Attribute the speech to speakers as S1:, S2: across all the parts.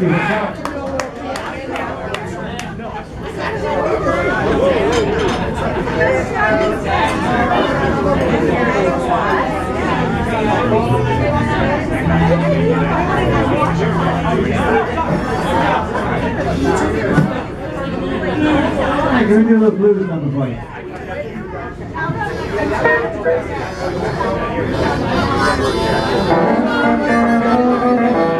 S1: Give me a little blues number for you. Thank you.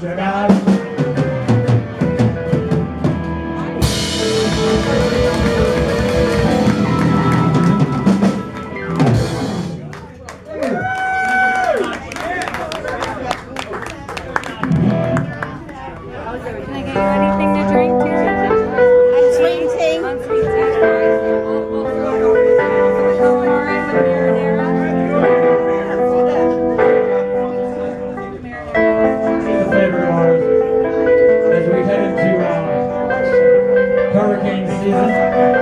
S1: Yeah. hurricane season.